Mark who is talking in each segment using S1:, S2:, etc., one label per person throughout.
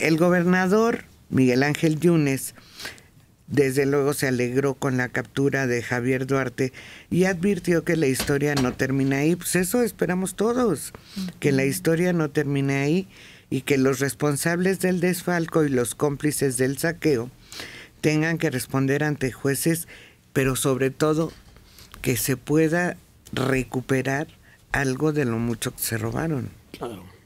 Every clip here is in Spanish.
S1: El gobernador Miguel Ángel Yunes desde luego se alegró con la captura de Javier Duarte y advirtió que la historia no termina ahí. Pues eso esperamos todos, que la historia no termine ahí y que los responsables del desfalco y los cómplices del saqueo tengan que responder ante jueces, pero sobre todo que se pueda recuperar algo de lo mucho que se robaron.
S2: Claro.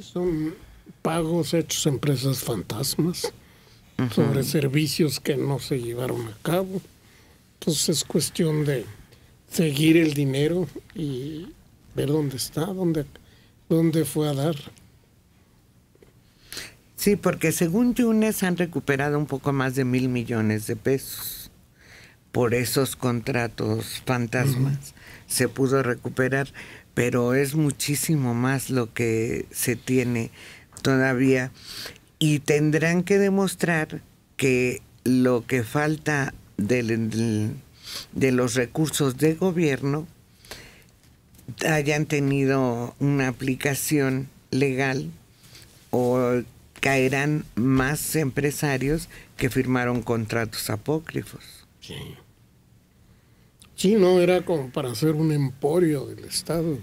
S2: Son pagos hechos a empresas fantasmas sobre servicios que no se llevaron a cabo. Entonces es cuestión de seguir el dinero y ver dónde está, dónde, dónde fue a dar.
S1: Sí, porque según Yunes han recuperado un poco más de mil millones de pesos por esos contratos fantasmas. Se pudo recuperar, pero es muchísimo más lo que se tiene todavía y tendrán que demostrar que lo que falta de los recursos de gobierno hayan tenido una aplicación legal o caerán más empresarios que firmaron contratos apócrifos.
S2: Sí. Sí, no, era como para hacer un emporio del Estado,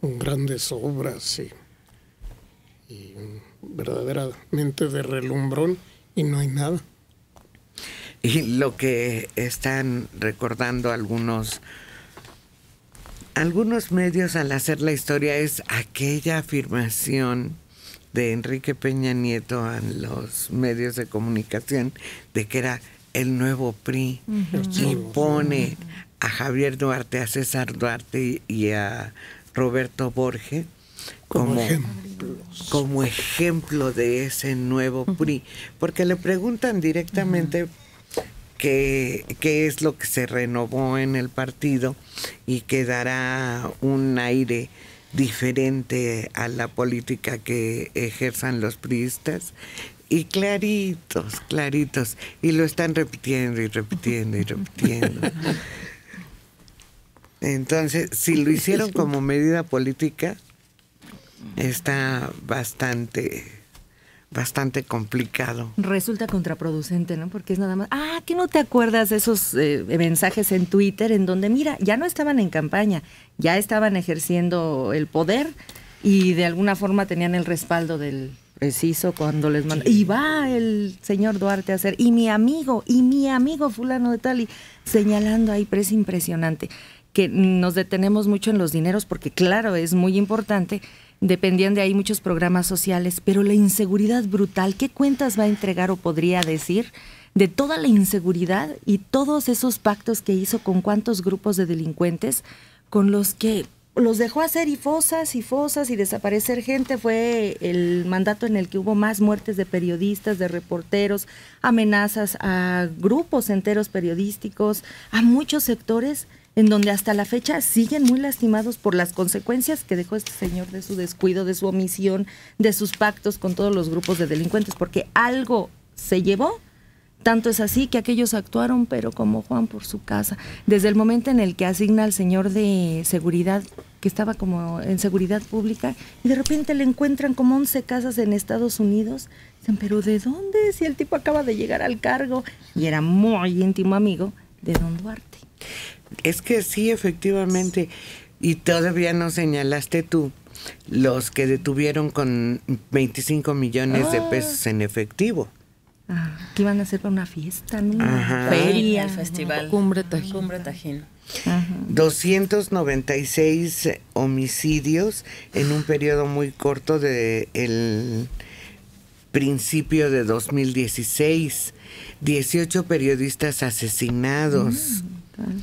S2: con grandes obras y, y verdaderamente de relumbrón y no hay nada.
S1: Y lo que están recordando algunos algunos medios al hacer la historia es aquella afirmación de Enrique Peña Nieto en los medios de comunicación de que era el nuevo PRI y pone a Javier Duarte, a César Duarte y a Roberto Borges como, como ejemplo de ese nuevo PRI, porque le preguntan directamente qué, qué es lo que se renovó en el partido y que dará un aire diferente a la política que ejerzan los priistas. Y claritos, claritos. Y lo están repitiendo y repitiendo y repitiendo. Entonces, si lo hicieron como medida política, está bastante bastante complicado.
S3: Resulta contraproducente, ¿no? Porque es nada más, ah, que no te acuerdas de esos eh, mensajes en Twitter en donde, mira, ya no estaban en campaña, ya estaban ejerciendo el poder y de alguna forma tenían el respaldo del preciso cuando les manda, y va el señor Duarte a hacer, y mi amigo, y mi amigo fulano de tal, y señalando ahí, pero es impresionante que nos detenemos mucho en los dineros porque claro, es muy importante, dependían de ahí muchos programas sociales, pero la inseguridad brutal, ¿qué cuentas va a entregar o podría decir de toda la inseguridad y todos esos pactos que hizo con cuántos grupos de delincuentes con los que los dejó hacer y fosas y fosas y desaparecer gente? Fue el mandato en el que hubo más muertes de periodistas, de reporteros, amenazas a grupos enteros periodísticos, a muchos sectores en donde hasta la fecha siguen muy lastimados por las consecuencias que dejó este señor de su descuido, de su omisión, de sus pactos con todos los grupos de delincuentes, porque algo se llevó. Tanto es así que aquellos actuaron, pero como Juan por su casa. Desde el momento en el que asigna al señor de seguridad, que estaba como en seguridad pública, y de repente le encuentran como 11 casas en Estados Unidos, dicen, pero ¿de dónde? Si el tipo acaba de llegar al cargo y era muy íntimo amigo de don Duarte.
S1: Es que sí, efectivamente, y todavía no señalaste tú los que detuvieron con 25 millones de pesos en efectivo.
S3: Ah, que iban a hacer para una fiesta, ¿no?
S4: Feria. El festival. Cumbre Tajín. Cumbre Tajín.
S1: 296 homicidios en un periodo muy corto de el principio de 2016. 18 periodistas asesinados. Mm,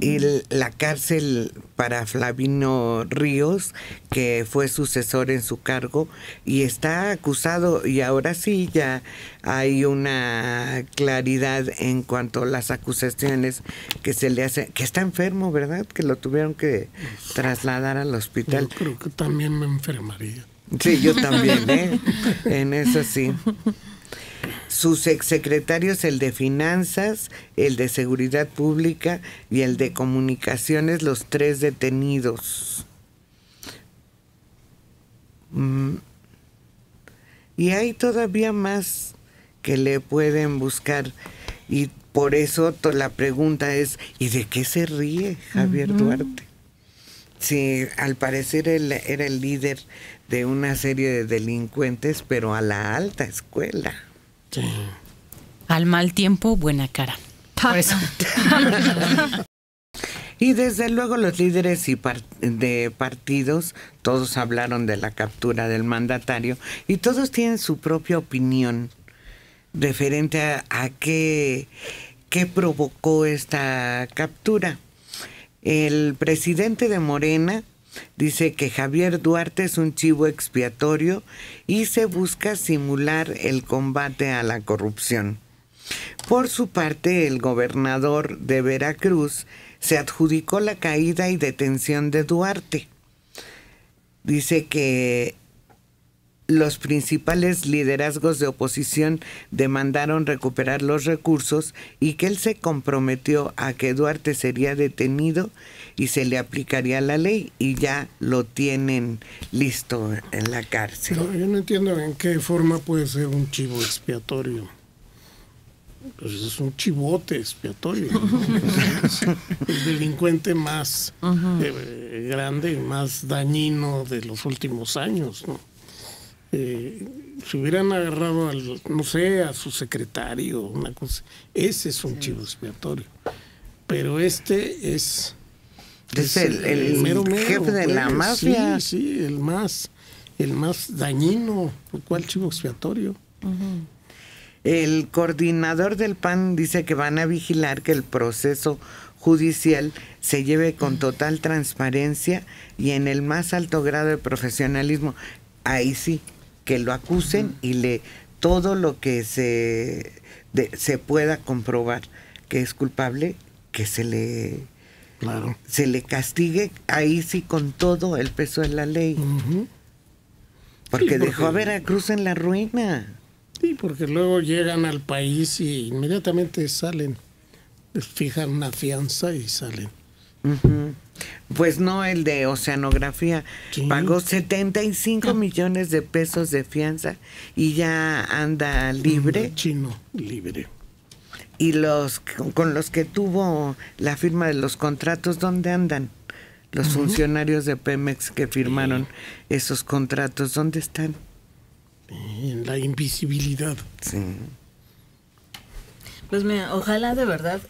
S1: y la cárcel para Flavino Ríos, que fue sucesor en su cargo y está acusado y ahora sí ya hay una claridad en cuanto a las acusaciones que se le hace, que está enfermo, ¿verdad? Que lo tuvieron que trasladar al hospital.
S2: Yo creo que también me enfermaría.
S1: Sí, yo también, ¿eh? en eso sí sus exsecretarios, el de Finanzas, el de Seguridad Pública y el de Comunicaciones, los tres detenidos. Mm, Y hay todavía más que le pueden buscar. Y por eso la pregunta es, ¿y de qué se ríe Javier Duarte? Sí, al parecer él era el líder de una serie de delincuentes, pero a la alta escuela.
S4: Al mal tiempo, buena cara. Por eso.
S1: y desde luego los líderes y de partidos, todos hablaron de la captura del mandatario y todos tienen su propia opinión referente a, a qué, qué provocó esta captura. El presidente de Morena dice que Javier Duarte es un chivo expiatorio y se busca simular el combate a la corrupción. Por su parte, el gobernador de Veracruz se adjudicó la caída y detención de Duarte. Dice que los principales liderazgos de oposición demandaron recuperar los recursos y que él se comprometió a que Duarte sería detenido y se le aplicaría la ley y ya lo tienen listo en la cárcel.
S2: yo no entiendo en qué forma puede ser un chivo expiatorio. Pues es un chivote expiatorio. el delincuente más eh, grande y más dañino de los últimos años. ¿no? Eh, si hubieran agarrado al, no sé, a su secretario, una cosa, ese es un chivo expiatorio. Pero este es,
S1: es, el, mero, jefe de la mafia.
S2: Sí, sí, el más, el más dañino. ¿Cuál chivo expiatorio?
S1: El coordinador del PAN dice que van a vigilar que el proceso judicial se lleve con total transparencia y en el más alto grado de profesionalismo. Ahí sí, que lo acusen y le todo lo que se, se pueda comprobar que es culpable, que se le claro. se le castigue ahí sí con todo el peso de la ley. porque, dejó a Veracruz en la ruina.
S2: Sí, porque luego llegan al país y inmediatamente salen, fijan una fianza y salen.
S1: Pues no, el de oceanografía pagó 75 millones de pesos de fianza y ya anda libre.
S2: Chino, libre.
S1: Y los con los que tuvo la firma de los contratos, ¿dónde andan? Los funcionarios de Pemex que firmaron esos contratos, ¿dónde están?
S2: En la invisibilidad.
S1: Sí.
S4: Pues mira, ojalá de verdad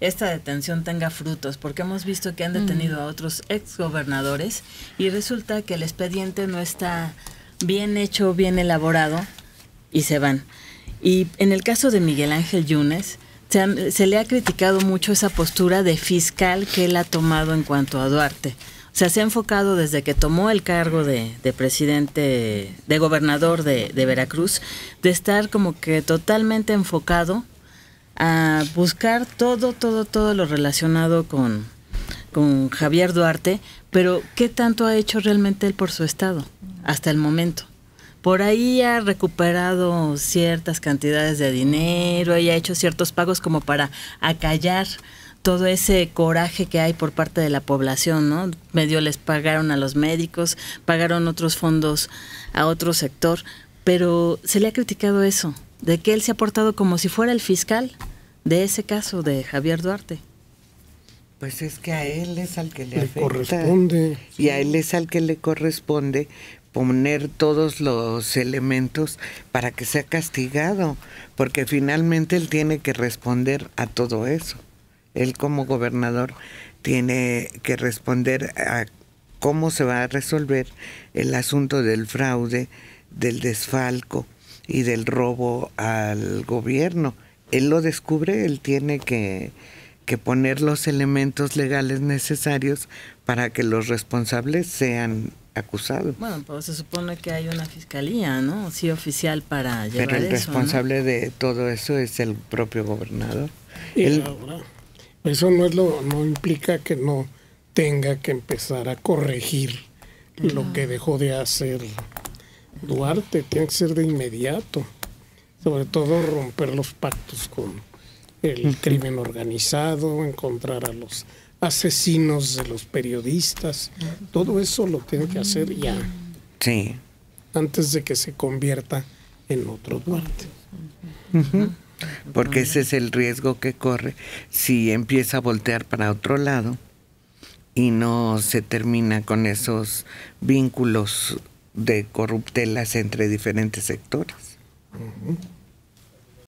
S4: esta detención tenga frutos, porque hemos visto que han detenido a otros exgobernadores y resulta que el expediente no está bien hecho, bien elaborado y se van. Y en el caso de Miguel Ángel Yunes, se, le ha criticado mucho esa postura de fiscal que él ha tomado en cuanto a Duarte. O sea, se ha enfocado desde que tomó el cargo de, presidente, de gobernador de, de Veracruz, de estar como que totalmente enfocado a buscar todo, todo, todo lo relacionado con, con Javier Duarte, pero ¿qué tanto ha hecho realmente él por su estado hasta el momento? Por ahí ha recuperado ciertas cantidades de dinero y ha hecho ciertos pagos como para acallar todo ese coraje que hay por parte de la población, ¿no? Medio les pagaron a los médicos, pagaron otros fondos a otro sector, pero se le ha criticado eso, de que él se ha portado como si fuera el fiscal de ese caso de Javier Duarte.
S1: Pues es que a él es al que le, le
S2: corresponde.
S1: Y a él es al que le corresponde poner todos los elementos para que sea castigado, porque finalmente él tiene que responder a todo eso. Él como gobernador tiene que responder a cómo se va a resolver el asunto del fraude, del desfalco y del robo al gobierno. Él lo descubre, él tiene que, poner los elementos legales necesarios para que los responsables sean acusados.
S4: Bueno, pues se supone que hay una fiscalía, ¿no? Sí, oficial para llevar
S1: Pero el responsable de todo eso es el propio gobernador.
S2: eso no es lo, no implica que no tenga que empezar a corregir lo que dejó de hacer Duarte, tiene que ser de inmediato sobre todo romper los pactos con el crimen organizado, encontrar a los asesinos de los periodistas, todo eso lo tiene que hacer ya.
S1: Sí.
S2: Antes de que se convierta en otro Duarte.
S1: Porque ese es el riesgo que corre si empieza a voltear para otro lado y no se termina con esos vínculos de corruptelas entre diferentes sectores.